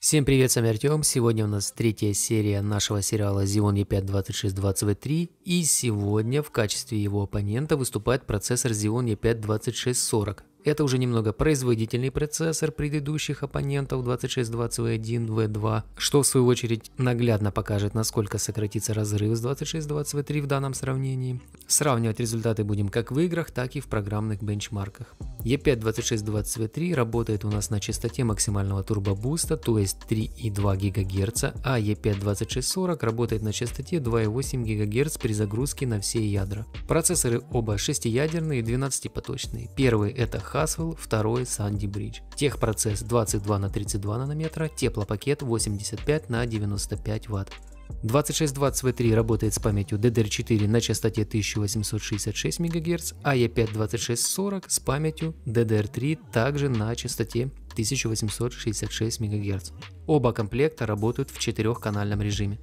Всем привет, с вами Артем. Сегодня у нас третья серия нашего сериала Xeon E5 2620V3 и сегодня в качестве его оппонента выступает процессор Xeon E5 2640. Это уже немного производительный процессор предыдущих оппонентов 2620V1, V2, что в свою очередь наглядно покажет, насколько сократится разрыв с 2620V3 в данном сравнении. Сравнивать результаты будем как в играх, так и в программных бенчмарках. E5 2620V3 работает у нас на частоте максимального турбобуста, то есть 3,2 ГГц, а E5 2640 работает на частоте 2,8 ГГц при загрузке на все ядра. Процессоры оба 6-ядерные и 12-поточные. Первый это Haswell, второй Sandy Bridge. Техпроцесс 22 на 32 нанометра, теплопакет 85 на 95 Вт. 2620V3 работает с памятью DDR4 на частоте 1866 МГц, а E52640 с памятью DDR3 также на частоте 1866 МГц. Оба комплекта работают в четырехканальном режиме.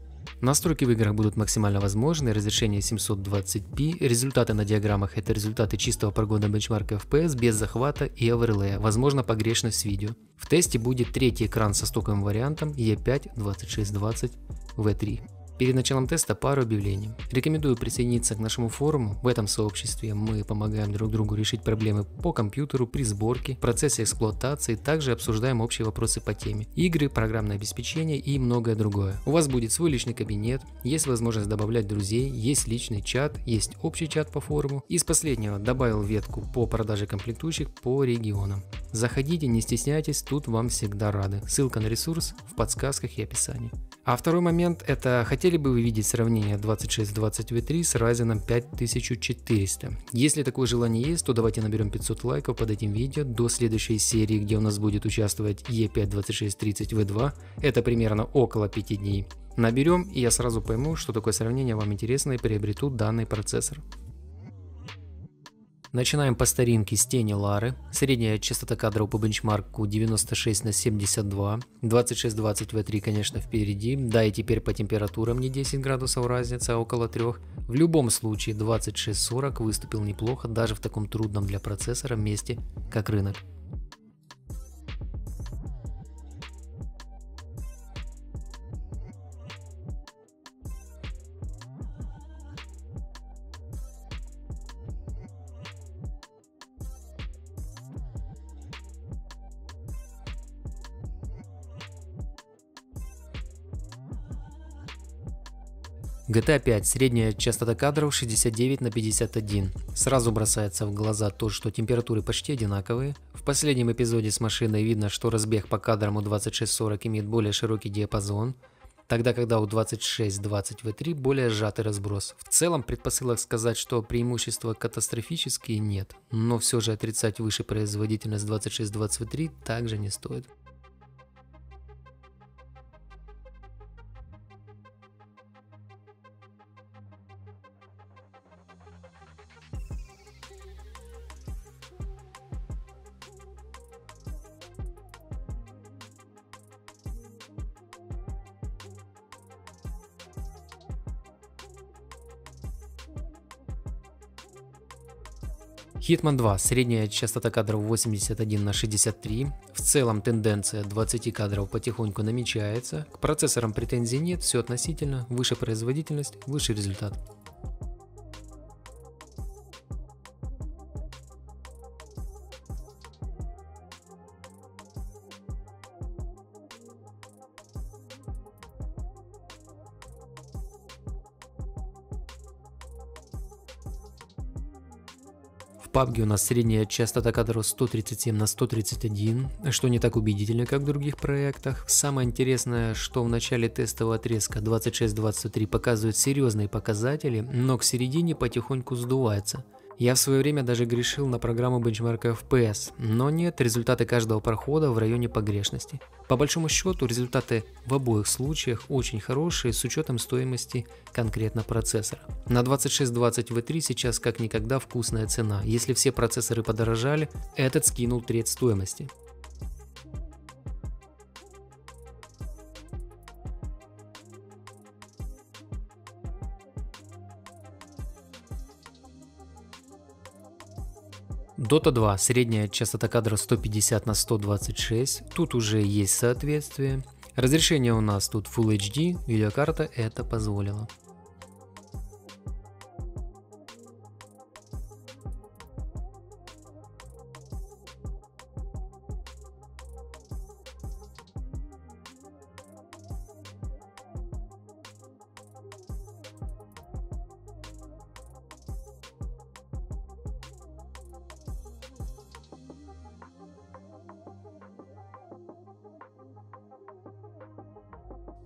Настройки в играх будут максимально возможны, разрешение 720p, результаты на диаграммах это результаты чистого прогона бенчмарка FPS без захвата и оверлея, возможно погрешность видео. В тесте будет третий экран со стоковым вариантом E5 2620 V3. Перед началом теста пару объявлений. Рекомендую присоединиться к нашему форуму. В этом сообществе мы помогаем друг другу решить проблемы по компьютеру при сборке, процессе эксплуатации, также обсуждаем общие вопросы по теме. Игры, программное обеспечение и многое другое. У вас будет свой личный кабинет, есть возможность добавлять друзей, есть личный чат, есть общий чат по форуму. Из последнего добавил ветку по продаже комплектующих по регионам. Заходите, не стесняйтесь, тут вам всегда рады. Ссылка на ресурс в подсказках и описании. А второй момент это хотели бы вы видеть сравнение 2620V3 с Ryzen 5400. Если такое желание есть, то давайте наберем 500 лайков под этим видео до следующей серии, где у нас будет участвовать E52630V2. Это примерно около 5 дней. Наберем и я сразу пойму, что такое сравнение вам интересно и приобрету данный процессор. Начинаем по старинке с тени Лары. Средняя частота кадров по бенчмарку 96 на 72. 2620 V3, конечно, впереди. Да, и теперь по температурам не 10 градусов разница, а около 3. В любом случае 2640 выступил неплохо, даже в таком трудном для процессора месте, как рынок. GTA 5. Средняя частота кадров 69 на 51. Сразу бросается в глаза то, что температуры почти одинаковые. В последнем эпизоде с машиной видно, что разбег по кадрам у 2640 имеет более широкий диапазон, тогда когда у 2620 V3 более сжатый разброс. В целом предпосылок сказать, что преимущества катастрофические нет, но все же отрицать выше производительность 2620 V3 также не стоит. Hitman 2. Средняя частота кадров 81 на 63. В целом тенденция 20 кадров потихоньку намечается. К процессорам претензий нет, все относительно. Выше производительность, выше результат. PUBG у нас средняя частота кадров 137 на 131, что не так убедительно, как в других проектах. Самое интересное, что в начале тестового отрезка 26-23 показывают серьезные показатели, но к середине потихоньку сдувается. Я в свое время даже грешил на программу бенчмарка FPS, но нет, результаты каждого прохода в районе погрешности. По большому счету, результаты в обоих случаях очень хорошие с учетом стоимости конкретно процессора. На 2620 V3 сейчас как никогда вкусная цена. Если все процессоры подорожали, этот скинул треть стоимости. Dota 2. Средняя частота кадра 150 на 126. Тут уже есть соответствие. Разрешение у нас тут Full HD, видеокарта это позволила.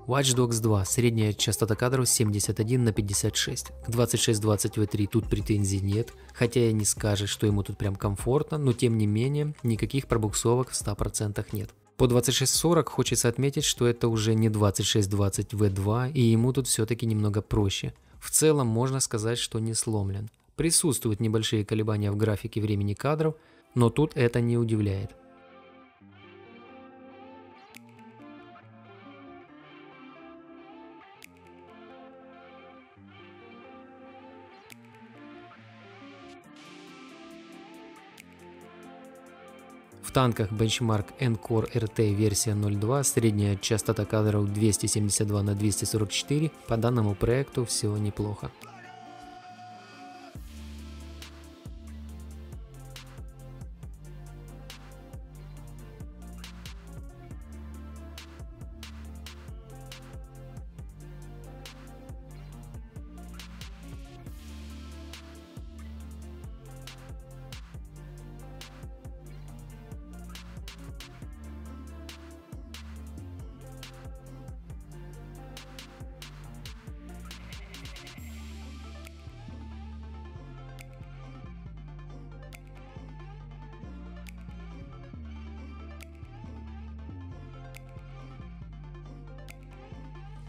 Watch Dogs 2. Средняя частота кадров 71 на 56. К 2620 V3 тут претензий нет, хотя и не скажешь, что ему тут прям комфортно, но тем не менее никаких пробуксовок в 100% нет. По 2640 хочется отметить, что это уже не 2620 V2 и ему тут все-таки немного проще. В целом можно сказать, что не сломлен. Присутствуют небольшие колебания в графике времени кадров, но тут это не удивляет. В танках бенчмарк Encore RT версия 02, средняя частота кадров 272 на 244, по данному проекту все неплохо.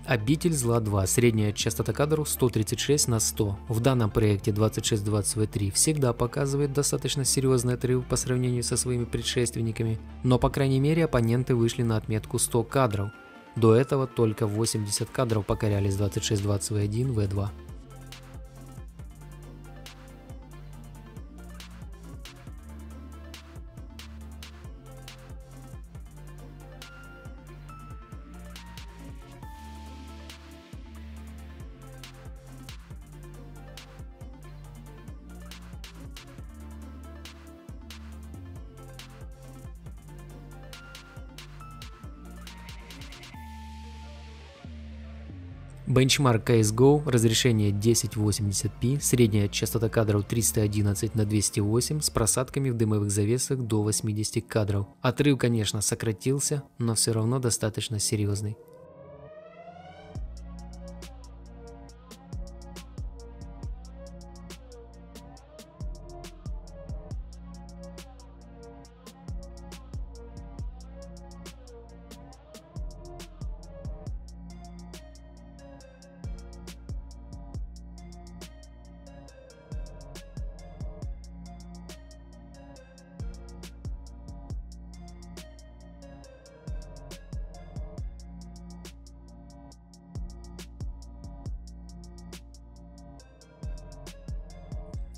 Обитель зла 2. Средняя частота кадров 136 на 100. В данном проекте 2620V3 всегда показывает достаточно серьезный отрыв по сравнению со своими предшественниками, но по крайней мере оппоненты вышли на отметку 100 кадров. До этого только 80 кадров покорялись 2620V1 V2. Бенчмарк CSGO, разрешение 1080p, средняя частота кадров 311 на 208 с просадками в дымовых завесах до 80 кадров. Отрыв, конечно, сократился, но все равно достаточно серьезный.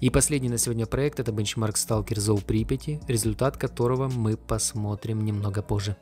И последний на сегодня проект это бенчмарк Stalker Zoo Припяти, результат которого мы посмотрим немного позже.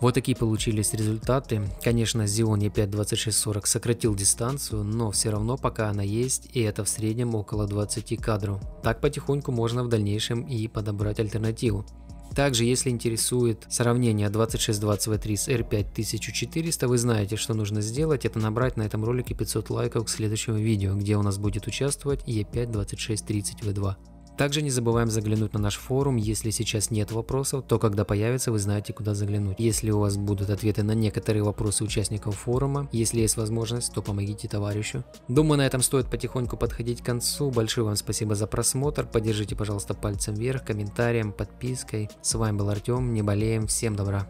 Вот такие получились результаты. Конечно, Xeon E5 2640 сократил дистанцию, но все равно пока она есть, и это в среднем около 20 кадров. Так потихоньку можно в дальнейшем и подобрать альтернативу. Также, если интересует сравнение 2620V3 с R5 1400, вы знаете, что нужно сделать, это набрать на этом ролике 500 лайков к следующему видео, где у нас будет участвовать E5 2630V2. Также не забываем заглянуть на наш форум, если сейчас нет вопросов, то когда появится, вы знаете куда заглянуть. Если у вас будут ответы на некоторые вопросы участников форума, если есть возможность, то помогите товарищу. Думаю, на этом стоит потихоньку подходить к концу. Большое вам спасибо за просмотр, поддержите, пожалуйста, пальцем вверх, комментарием, подпиской. С вами был Артем, не болеем, всем добра.